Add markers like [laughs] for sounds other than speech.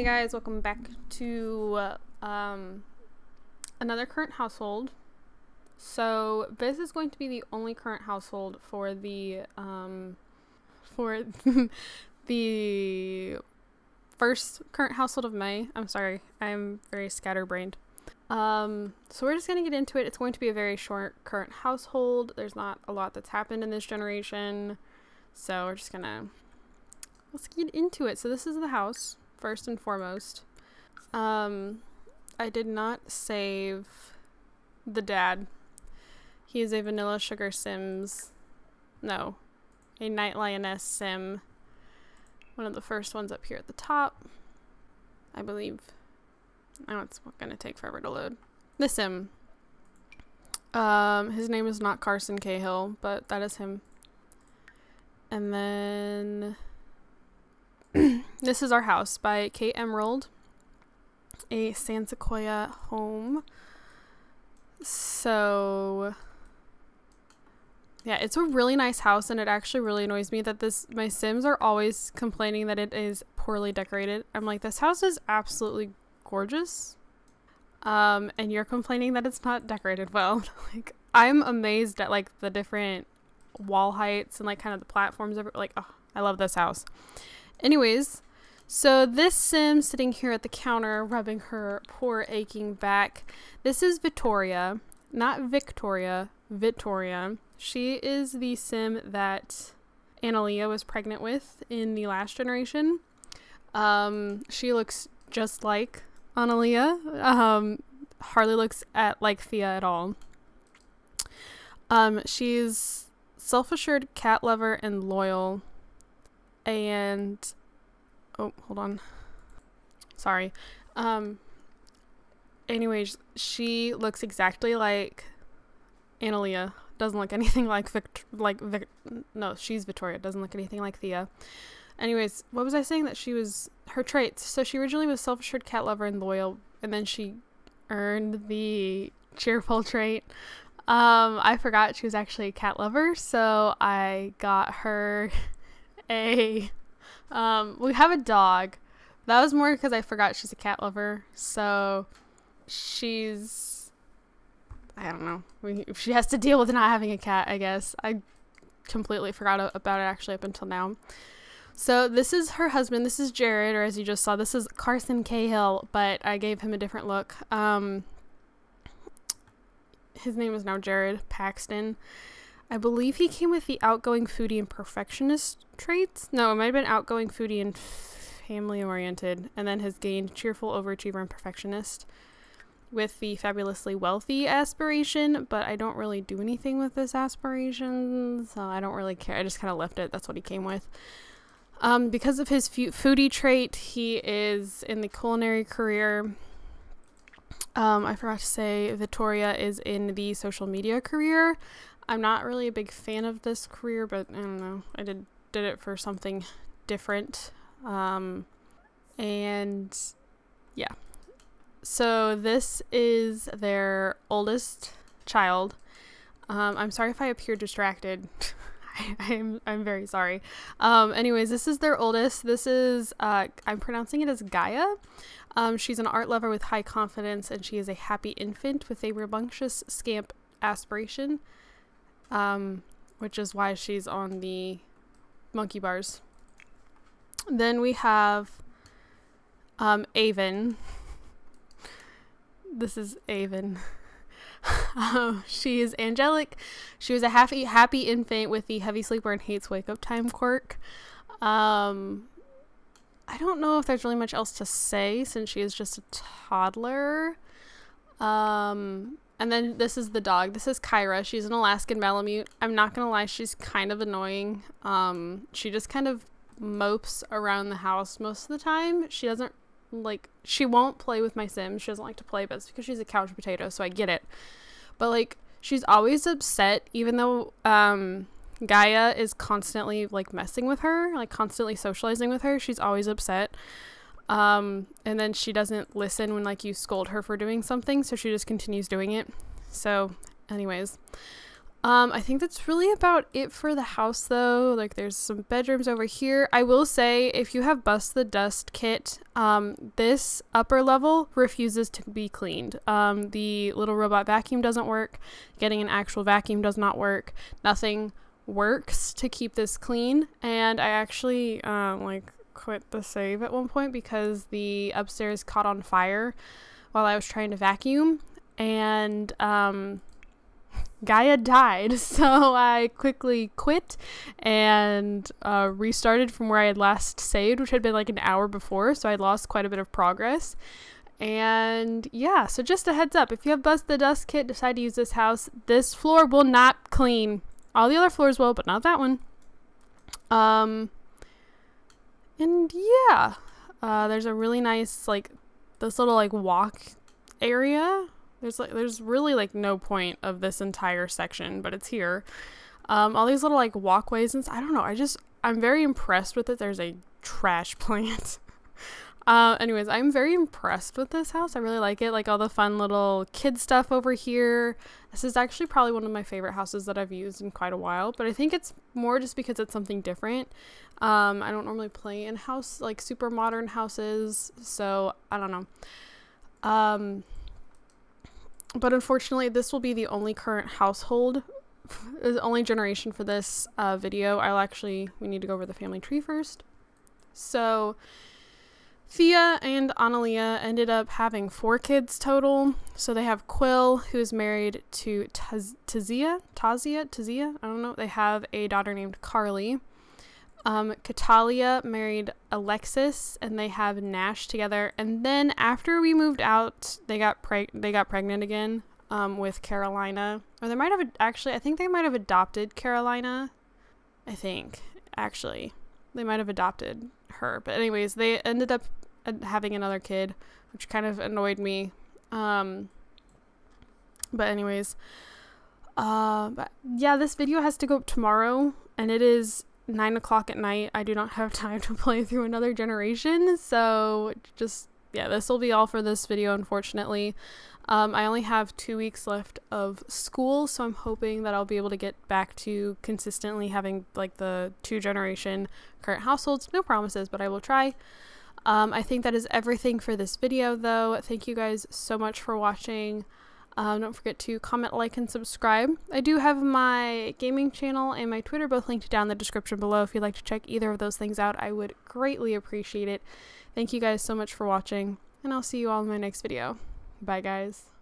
Hey guys, welcome back to um, another current household. So this is going to be the only current household for the um, for [laughs] the first current household of May. I'm sorry, I'm very scatterbrained. Um, so we're just gonna get into it. It's going to be a very short current household. There's not a lot that's happened in this generation, so we're just gonna let's get into it. So this is the house first and foremost. Um, I did not save the dad. He is a Vanilla Sugar Sims. No, a Night Lioness Sim. One of the first ones up here at the top, I believe. I know it's gonna take forever to load. The Sim. Um, his name is not Carson Cahill, but that is him. And then this is our house by Kate Emerald, a San Sequoia home. So yeah, it's a really nice house and it actually really annoys me that this my Sims are always complaining that it is poorly decorated. I'm like this house is absolutely gorgeous. Um and you're complaining that it's not decorated well. [laughs] like I'm amazed at like the different wall heights and like kind of the platforms like oh, I love this house. Anyways, so this sim sitting here at the counter rubbing her poor aching back. This is Victoria, not Victoria, Victoria. She is the sim that Analia was pregnant with in the last generation. Um, she looks just like Analia. Um, hardly looks at like Thea at all. Um, she's self-assured, cat lover, and loyal and oh hold on. Sorry. Um anyways she looks exactly like Analia. Doesn't look anything like Vict- like Vic- no she's Victoria. Doesn't look anything like Thea. Anyways what was I saying? That she was her traits. So she originally was self-assured cat lover and loyal and then she earned the cheerful trait. Um I forgot she was actually a cat lover so I got her [laughs] a um we have a dog. That was more because I forgot she's a cat lover. So she's I don't know. We, she has to deal with not having a cat, I guess. I completely forgot about it actually up until now. So this is her husband. This is Jared, or as you just saw, this is Carson Cahill, but I gave him a different look. Um, his name is now Jared Paxton. I believe he came with the outgoing foodie and perfectionist traits. No, it might have been outgoing foodie and family oriented, and then has gained cheerful overachiever and perfectionist with the fabulously wealthy aspiration, but I don't really do anything with this aspiration, so I don't really care. I just kind of left it. That's what he came with. Um, because of his foodie trait, he is in the culinary career. Um, I forgot to say, Victoria is in the social media career. I'm not really a big fan of this career, but I don't know. I did did it for something different. Um, and yeah. So this is their oldest child. Um, I'm sorry if I appear distracted. [laughs] I, am I'm very sorry. Um, anyways, this is their oldest. This is uh, I'm pronouncing it as Gaia. Um, she's an art lover with high confidence, and she is a happy infant with a rambunctious scamp aspiration um, which is why she's on the monkey bars. Then we have um, Avon. this is Avon. [laughs] um, she is angelic. She was a happy, happy infant with the heavy sleeper and hates wake up time quirk. Um, I don't know if there's really much else to say since she is just a toddler. Um, and then this is the dog. This is Kyra. She's an Alaskan Malamute. I'm not gonna lie, she's kind of annoying. Um, she just kind of mopes around the house most of the time. She doesn't like she won't play with my Sims. She doesn't like to play, but it's because she's a couch potato, so I get it. But like she's always upset, even though um Gaia is constantly like messing with her, like constantly socializing with her. She's always upset. Um, and then she doesn't listen when like you scold her for doing something, so she just continues doing it. So, anyways, Um, I think that's really about it for the house though. Like there's some bedrooms over here. I will say if you have Bust the Dust kit, um, this upper level refuses to be cleaned. Um, the little robot vacuum doesn't work. Getting an actual vacuum does not work. Nothing works to keep this clean. And I actually um, like quit the save at one point because the upstairs caught on fire while I was trying to vacuum. And um [laughs] Gaia died, [laughs] so I quickly quit and uh, restarted from where I had last saved, which had been like an hour before, so I lost quite a bit of progress. And yeah, so just a heads up if you have Bust the Dust kit, decide to use this house, this floor will not clean. All the other floors will, but not that one. Um, and yeah, uh, there's a really nice, like, this little, like, walk area there's like there's really like no point of this entire section, but it's here. Um, all these little like walkways and I don't know. I just I'm very impressed with it. There's a trash [laughs] plant. Uh, anyways, I'm very impressed with this house. I really like it. Like all the fun little kid stuff over here. This is actually probably one of my favorite houses that I've used in quite a while. But I think it's more just because it's something different. Um, I don't normally play in house like super modern houses, so I don't know. Um, but unfortunately, this will be the only current household, [laughs] the only generation for this uh, video. I'll actually, we need to go over the family tree first. So, Thea and Analia ended up having four kids total. So they have Quill, who's married to Tazia, Tazia, Tazia, I don't know. They have a daughter named Carly. Um, Catalia married Alexis, and they have Nash together. And then after we moved out, they got preg- they got pregnant again um, with Carolina, or they might have ad- actually. I think they might have adopted Carolina. I think actually they might have adopted her. But anyways, they ended up having another kid, which kind of annoyed me. Um, but anyways, uh, but yeah, this video has to go up tomorrow, and it is nine o'clock at night. I do not [laughs] have time to play through another generation, so just yeah, this will be all for this video, unfortunately. Um, I only have two weeks left of school, so I'm hoping that I'll be able to get back to consistently having like the two generation current households. No promises, but I will try. Um, I think that is everything for this video, though. Thank you guys so much for watching. Um, don't forget to comment, like, and subscribe. I do have my gaming channel and my Twitter both linked down in the description below. If you'd like to check either of those things out, I would greatly appreciate it. Thank you guys so much for watching, and I'll see you all in my next video. Bye, guys.